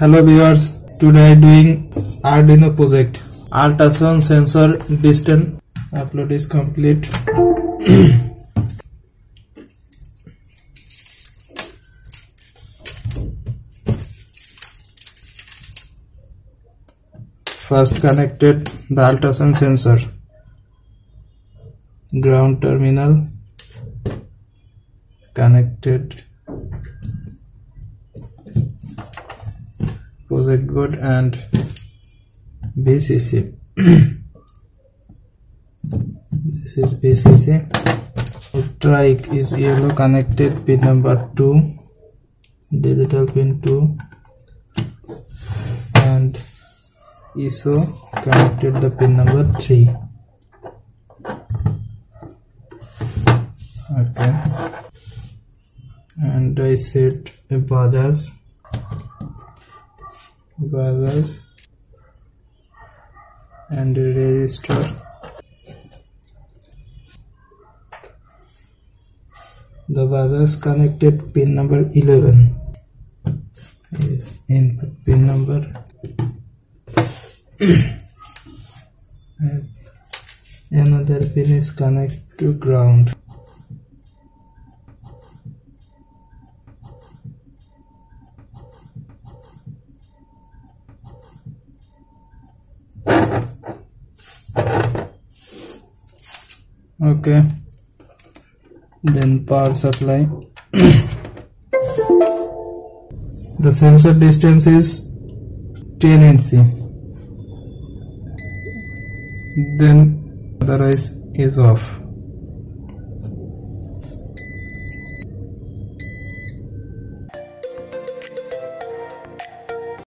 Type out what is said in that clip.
Hello viewers, today doing Arduino project. Ultrasound sensor distance upload is complete. First connected the ultrasound sensor. Ground terminal connected project board and BCC this is BCC trike is yellow connected pin number 2 digital pin 2 and ISO connected the pin number 3 okay. And I set a Bajaj Bajaj and register. The Bajaj connected pin number 11 is input pin number. And another pin is connected to ground okay. Then power supply. The sensor distance is 10 inch. Then the otherwise is off